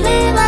れは